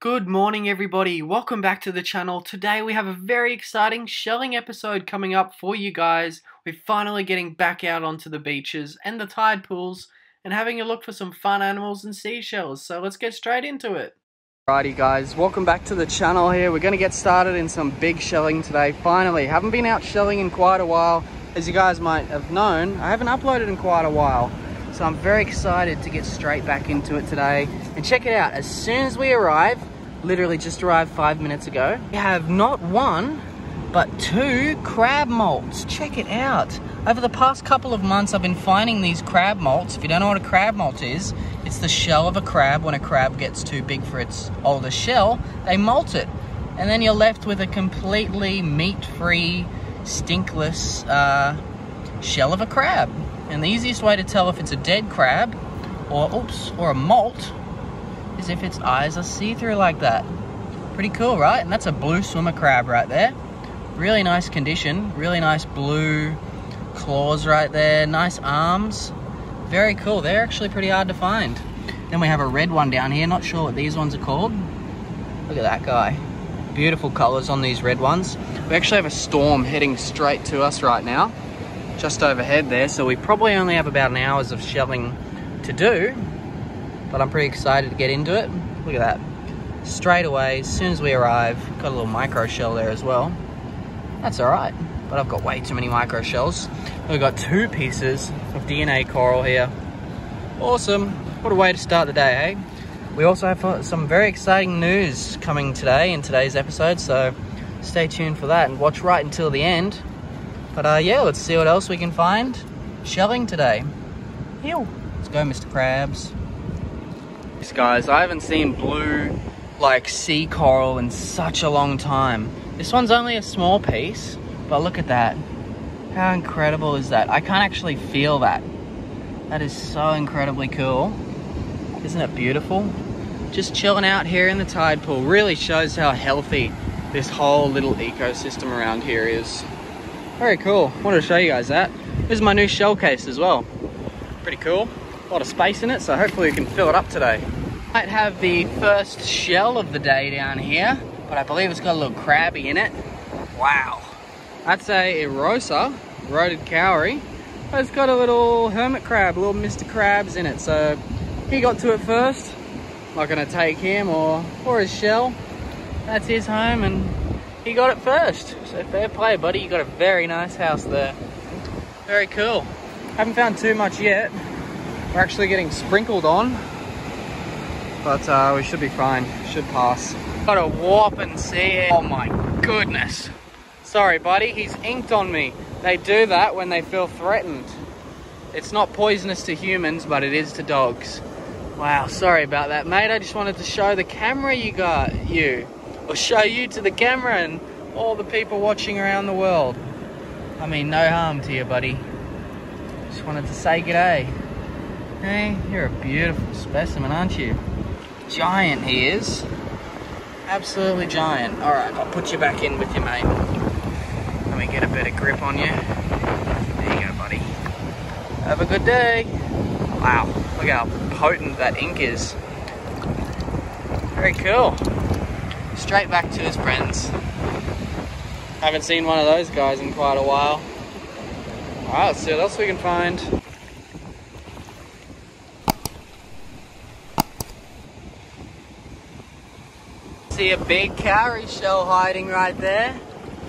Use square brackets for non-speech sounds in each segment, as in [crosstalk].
Good morning, everybody. Welcome back to the channel. Today we have a very exciting shelling episode coming up for you guys. We're finally getting back out onto the beaches and the tide pools and having a look for some fun animals and seashells. So let's get straight into it. Alrighty guys, welcome back to the channel here. We're going to get started in some big shelling today. Finally, haven't been out shelling in quite a while. As you guys might have known, I haven't uploaded in quite a while. So I'm very excited to get straight back into it today. And check it out, as soon as we arrive, literally just arrived five minutes ago. We have not one, but two crab molts. Check it out. Over the past couple of months, I've been finding these crab molts. If you don't know what a crab molt is, it's the shell of a crab. When a crab gets too big for its older shell, they molt it. And then you're left with a completely meat-free, stinkless uh, shell of a crab. And the easiest way to tell if it's a dead crab, or oops, or a molt, is if its eyes are see-through like that. Pretty cool, right? And that's a blue swimmer crab right there. Really nice condition, really nice blue claws right there, nice arms. Very cool, they're actually pretty hard to find. Then we have a red one down here, not sure what these ones are called. Look at that guy. Beautiful colors on these red ones. We actually have a storm heading straight to us right now, just overhead there, so we probably only have about an hour's of shelling to do, but I'm pretty excited to get into it. Look at that. Straight away, as soon as we arrive, got a little micro shell there as well. That's all right, but I've got way too many micro shells. We've got two pieces of DNA coral here. Awesome. What a way to start the day, eh? We also have some very exciting news coming today in today's episode, so stay tuned for that and watch right until the end. But uh, yeah, let's see what else we can find shelling today. Ew. Let's go, Mr. Krabs guys. I haven't seen blue like sea coral in such a long time. This one's only a small piece, but look at that. How incredible is that? I can't actually feel that. That is so incredibly cool. Isn't it beautiful? Just chilling out here in the tide pool really shows how healthy this whole little ecosystem around here is. Very cool. Wanted to show you guys that. This is my new shell case as well. Pretty cool. A lot of space in it, so hopefully we can fill it up today. Might have the first shell of the day down here, but I believe it's got a little crabby in it. Wow. That's a Erosa, eroded cowrie. It's got a little hermit crab, little Mr. Krabs in it. So he got to it first. Not gonna take him or, or his shell. That's his home and he got it first. So fair play, buddy. You got a very nice house there. Very cool. Haven't found too much yet. We're actually getting sprinkled on but uh, we should be fine, should pass. Got a warp and see Oh my goodness. Sorry buddy, he's inked on me. They do that when they feel threatened. It's not poisonous to humans, but it is to dogs. Wow, sorry about that, mate. I just wanted to show the camera you got, you. Or show you to the camera and all the people watching around the world. I mean, no harm to you, buddy. Just wanted to say g'day. Hey, you're a beautiful specimen, aren't you? Giant he is. Absolutely giant. All right, I'll put you back in with you, mate. Let me get a better grip on you. There you go, buddy. Have a good day. Wow, look how potent that ink is. Very cool. Straight back to his friends. Haven't seen one of those guys in quite a while. All right, let's see what else we can find. See a big cowrie shell hiding right there.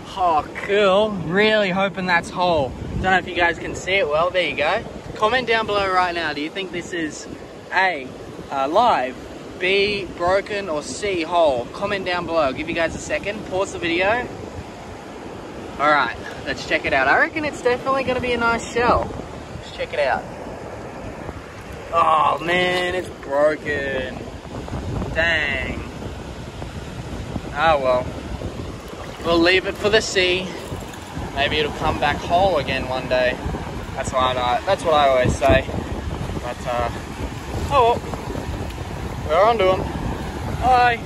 Oh, cool. Really hoping that's whole. Don't know if you guys can see it well. There you go. Comment down below right now. Do you think this is A, uh, live, B, broken, or C, whole? Comment down below. I'll give you guys a second. Pause the video. Alright, let's check it out. I reckon it's definitely going to be a nice shell. Let's check it out. Oh man, it's broken. Dang. Ah well. We'll leave it for the sea. Maybe it'll come back whole again one day. That's what I, that's what I always say. But uh, oh. We're on to them. Bye.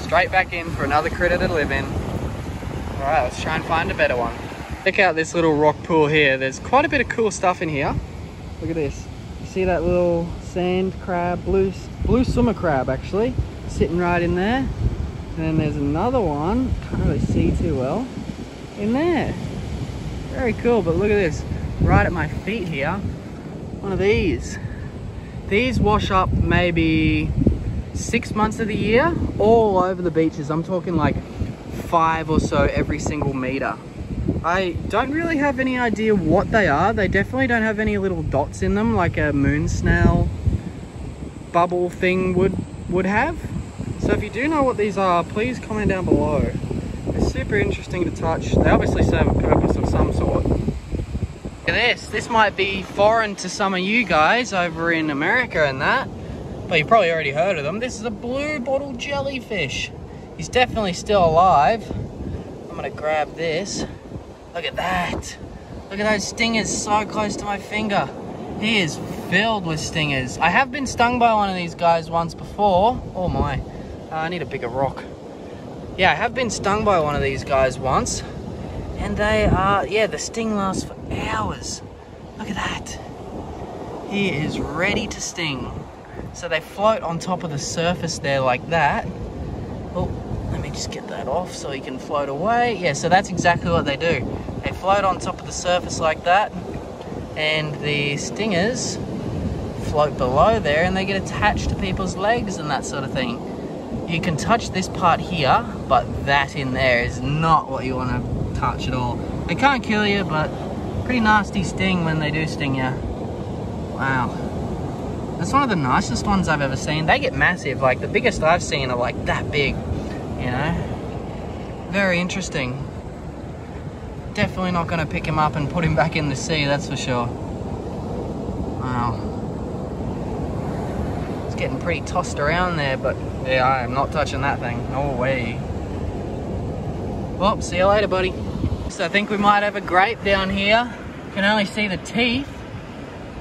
Straight back in for another critter to live in. Alright, let's try and find a better one. Check out this little rock pool here. There's quite a bit of cool stuff in here. Look at this. You see that little sand crab, blue, blue swimmer crab actually sitting right in there. And then there's another one, can't really see too well, in there. Very cool, but look at this, right at my feet here, one of these. These wash up maybe six months of the year, all over the beaches. I'm talking like five or so every single meter. I don't really have any idea what they are. They definitely don't have any little dots in them like a moon snail bubble thing would would have. So if you do know what these are, please comment down below. They're super interesting to touch. They obviously serve a purpose of some sort. Look at this. This might be foreign to some of you guys over in America and that, but you've probably already heard of them. This is a blue bottle jellyfish. He's definitely still alive. I'm gonna grab this. Look at that. Look at those stingers so close to my finger. He is filled with stingers. I have been stung by one of these guys once before. Oh my. Uh, I need a bigger rock. Yeah, I have been stung by one of these guys once. And they are, yeah, the sting lasts for hours. Look at that. He is ready to sting. So they float on top of the surface there like that. Oh, let me just get that off so he can float away. Yeah, so that's exactly what they do. They float on top of the surface like that. And the stingers float below there and they get attached to people's legs and that sort of thing you can touch this part here, but that in there is not what you want to touch at all. They can't kill you, but pretty nasty sting when they do sting you. Wow. That's one of the nicest ones I've ever seen. They get massive, like the biggest I've seen are like that big, you know? Very interesting. Definitely not gonna pick him up and put him back in the sea, that's for sure. Wow. It's getting pretty tossed around there, but yeah, I am not touching that thing. No way. Well, see you later, buddy. So I think we might have a grape down here. Can only see the teeth.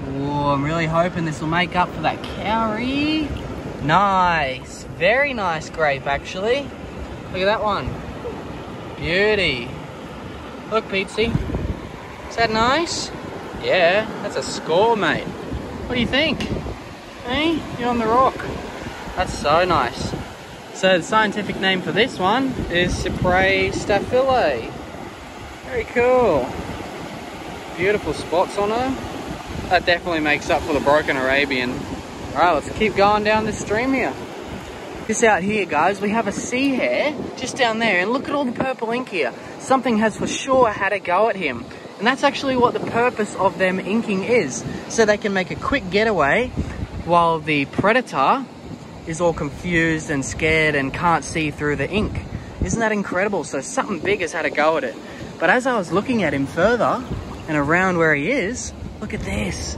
Oh, I'm really hoping this will make up for that cowrie. Nice. Very nice grape, actually. Look at that one. Beauty. Look, Petesy. Is that nice? Yeah, that's a score, mate. What do you think? Hey, you're on the rock. That's so nice. So the scientific name for this one is Cypraea staphylaea. Very cool. Beautiful spots on her. That definitely makes up for the broken Arabian. Alright, let's keep going down this stream here. This out here, guys, we have a sea hare just down there, and look at all the purple ink here. Something has for sure had a go at him. And that's actually what the purpose of them inking is. So they can make a quick getaway while the predator is all confused and scared and can't see through the ink. Isn't that incredible? So something big has had a go at it. But as I was looking at him further and around where he is, look at this.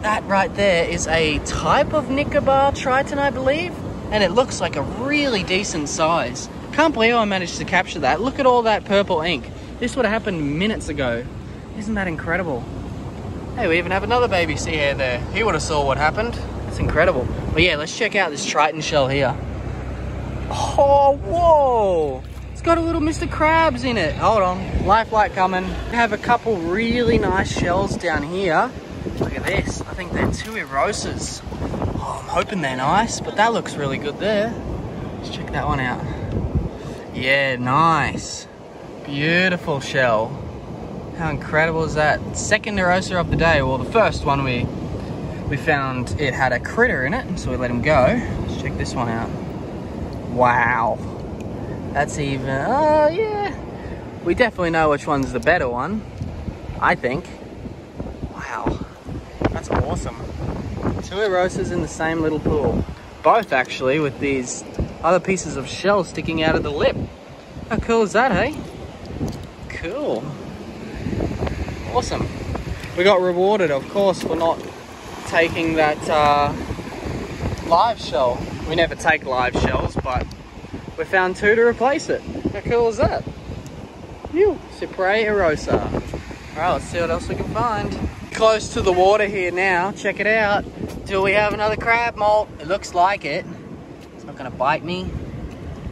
That right there is a type of Nicobar Triton, I believe. And it looks like a really decent size. Can't believe I managed to capture that. Look at all that purple ink. This would have happened minutes ago. Isn't that incredible? Hey, we even have another baby sea hare there. He would have saw what happened. It's incredible. But yeah, let's check out this Triton shell here. Oh, whoa! It's got a little Mr. Krabs in it. Hold on, life light coming. We have a couple really nice shells down here. Look at this. I think they're two Erosas. Oh, I'm hoping they're nice, but that looks really good there. Let's check that one out. Yeah, nice. Beautiful shell. How incredible is that? Second Erosa of the day. Well, the first one we we found it had a critter in it, so we let him go. Let's check this one out. Wow. That's even, oh yeah. We definitely know which one's the better one, I think. Wow, that's awesome. Two Erosas in the same little pool. Both actually with these other pieces of shell sticking out of the lip. How cool is that, hey? Cool. Awesome. We got rewarded, of course, for not taking that uh, live shell. We never take live shells, but we found two to replace it. How cool is that? Ew, Cypraea erosa. All right, let's see what else we can find. Close to the water here now, check it out. Do we have another crab molt? It looks like it. It's not gonna bite me.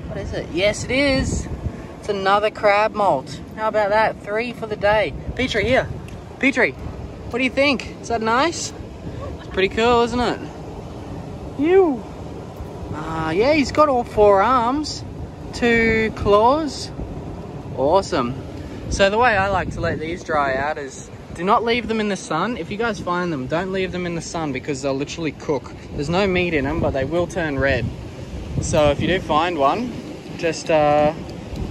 What is it? Yes, it is. It's another crab molt. How about that? Three for the day. Petrie, here. Petrie, what do you think? Is that nice? It's pretty cool, isn't it? You. Uh, yeah, he's got all four arms, two claws. Awesome. So the way I like to let these dry out is do not leave them in the sun. If you guys find them, don't leave them in the sun because they'll literally cook. There's no meat in them, but they will turn red. So if you do find one, just uh,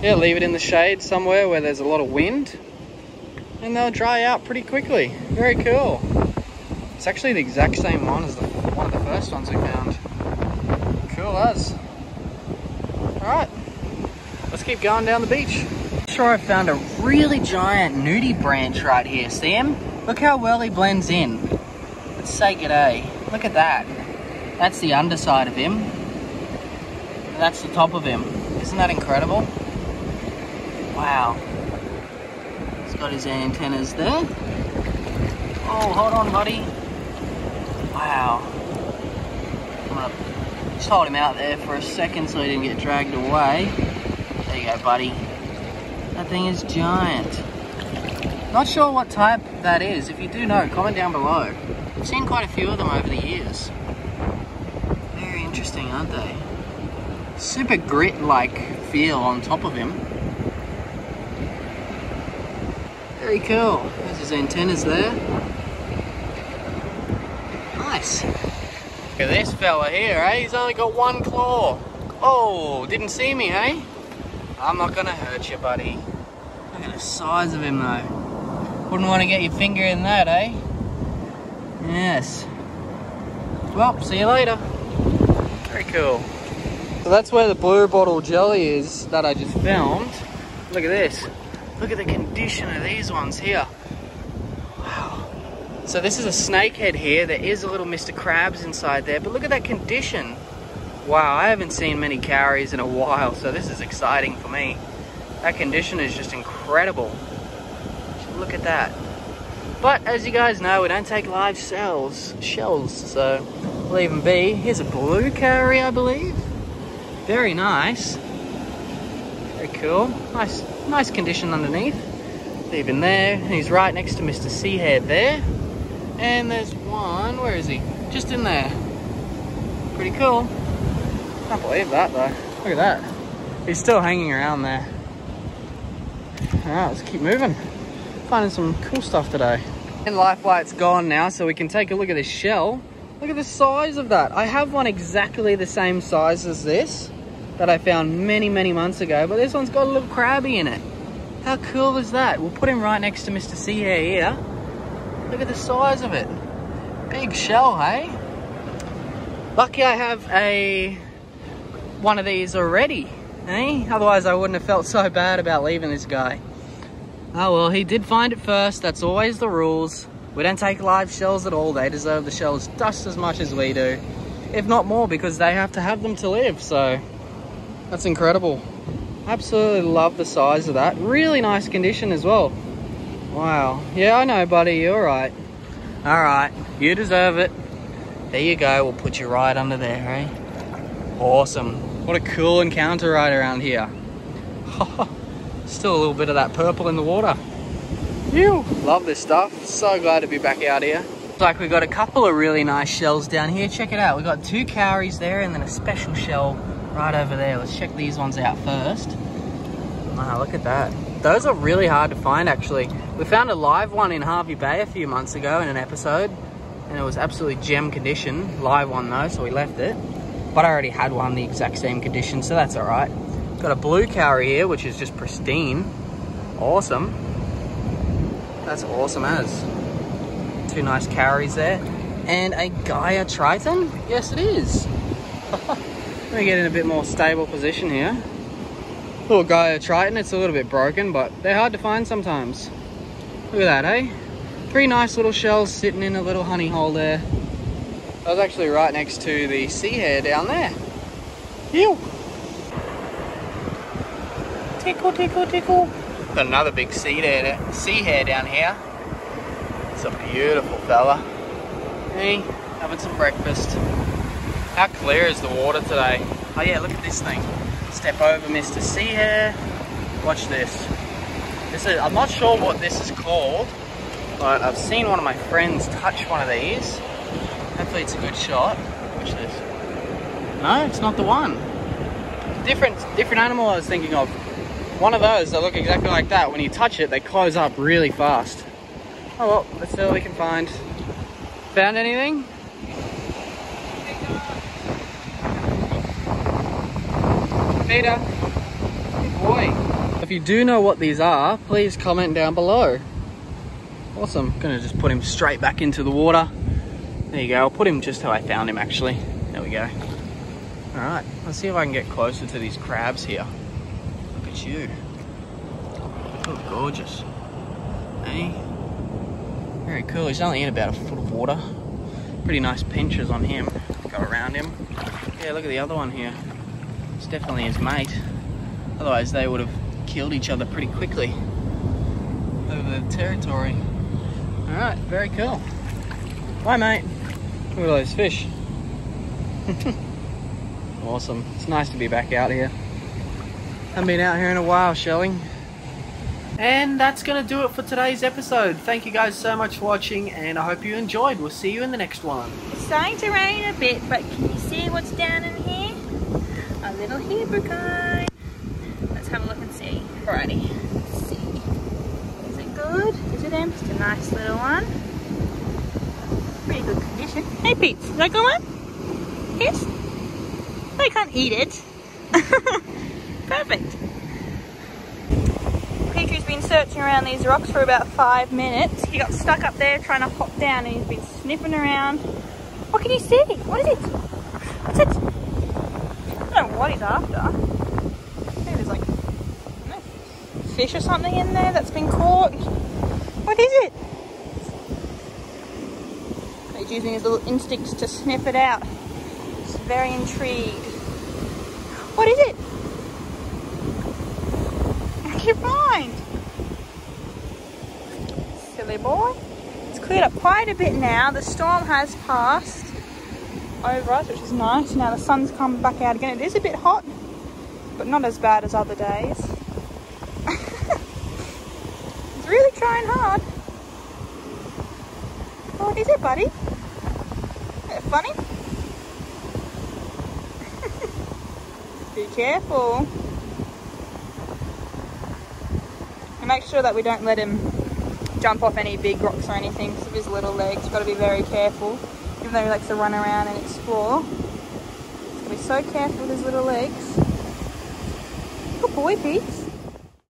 yeah, leave it in the shade somewhere where there's a lot of wind and they'll dry out pretty quickly. Very cool. It's actually the exact same one as the, one of the first ones we found. Cool as. Alright, let's keep going down the beach. Sure I found a really giant nudibranch right here. See him? Look how well he blends in. Let's say g'day. Look at that. That's the underside of him. That's the top of him. Isn't that incredible? Wow. He's got his antennas there. Oh, hold on, buddy. Wow. Just hold him out there for a second so he didn't get dragged away. There you go, buddy. That thing is giant. Not sure what type that is. If you do know, comment down below. I've seen quite a few of them over the years. Very interesting, aren't they? Super grit-like feel on top of him. Very cool. There's his antennas there. Nice. Look at this fella here, eh? He's only got one claw. Oh, didn't see me, eh? I'm not gonna hurt you, buddy. Look at the size of him, though. Wouldn't want to get your finger in that, eh? Yes. Well, see you later. Very cool. So that's where the blue bottle jelly is that I just filmed. Look at this. Look at the condition of these ones here. Wow. So this is a snakehead here. There is a little Mr. Krabs inside there, but look at that condition. Wow, I haven't seen many cowries in a while, so this is exciting for me. That condition is just incredible. Look at that. But as you guys know, we don't take live shells, shells, so leave them be. Here's a blue cowrie, I believe. Very nice. Very cool. Nice, nice condition underneath. Leave him there. He's right next to Mr. Seahead there. And there's one, where is he? Just in there. Pretty cool. Can't believe that though. Look at that. He's still hanging around there. Alright, let's keep moving. Finding some cool stuff today. And life light's gone now, so we can take a look at this shell. Look at the size of that. I have one exactly the same size as this that I found many, many months ago, but this one's got a little crabby in it. How cool is that? We'll put him right next to Mr. Sea Hare here. Look at the size of it. Big shell, hey? Lucky I have a one of these already, eh? Otherwise I wouldn't have felt so bad about leaving this guy. Oh well, he did find it first. That's always the rules. We don't take live shells at all. They deserve the shells just as much as we do. If not more, because they have to have them to live, so... That's incredible. Absolutely love the size of that. Really nice condition as well. Wow. Yeah, I know, buddy. You're right. Alright, you deserve it. There you go. We'll put you right under there, eh? Awesome. What a cool encounter right around here. [laughs] Still a little bit of that purple in the water. Ew. Love this stuff. So glad to be back out here. Looks like we've got a couple of really nice shells down here. Check it out. We've got two cowries there and then a special shell right over there. Let's check these ones out first. Wow, look at that. Those are really hard to find actually. We found a live one in Hervey Bay a few months ago in an episode and it was absolutely gem condition. Live one though, so we left it. But I already had one the exact same condition, so that's all right. Got a blue cowrie here, which is just pristine. Awesome. That's awesome as. Two nice cowries there. And a Gaia Triton? Yes, it is. [laughs] Let me get in a bit more stable position here. Little Gaia Triton, it's a little bit broken, but they're hard to find sometimes. Look at that, eh? hey? Three nice little shells sitting in a little honey hole there. I was actually right next to the sea hare down there. Ew. Tickle, tickle, tickle. Got another big sea hare, sea hare down here. It's a beautiful fella. Hey, having some breakfast. How clear is the water today? Oh yeah, look at this thing. Step over Mr. Sea Hare. Watch this. This is, I'm not sure what this is called, but I've seen one of my friends touch one of these. Hopefully it's a good shot. Watch this. No, it's not the one. Different, different animal I was thinking of. One of those that look exactly like that. When you touch it, they close up really fast. Oh well, let's see what we can find. Found anything? Peter. Good boy. If you do know what these are, please comment down below. Awesome. Gonna just put him straight back into the water. There you go. I'll put him just how I found him actually. There we go. Alright, let's see if I can get closer to these crabs here. Look at you. Oh, gorgeous. Hey. Very cool. He's only in about a foot of water. Pretty nice pinches on him. Go around him. Yeah, look at the other one here. It's definitely his mate. Otherwise they would have killed each other pretty quickly over the territory. Alright, very cool. Bye mate. Look at all those fish. [laughs] awesome. It's nice to be back out here. Haven't been out here in a while, shelling. And that's going to do it for today's episode. Thank you guys so much for watching, and I hope you enjoyed. We'll see you in the next one. It's starting to rain a bit, but can you see what's down in here? Little Hebrew cone. Let's have a look and see. Alrighty. Let's see. Is it good? Is it empty? It's a nice little one. Pretty good condition. Hey Pete, is that good one? Yes? I can't eat it. [laughs] Perfect. Petru's been searching around these rocks for about five minutes. He got stuck up there trying to hop down and he's been sniffing around. What can you see? What is it? What's it? What he's after. There's like fish or something in there that's been caught. What is it? He's using his little instincts to sniff it out. He's very intrigued. What is it? What you find? Silly boy. It's cleared up quite a bit now. The storm has passed over us, which is nice. Now the sun's come back out again. It is a bit hot, but not as bad as other days. [laughs] it's really trying hard. What is it, buddy? Is funny? [laughs] Be careful. And make sure that we don't let him jump off any big rocks or anything because of his little legs. You've got to be very careful. Even though he likes to run around and explore. He's got to be so careful with his little legs. Good boy, Pete.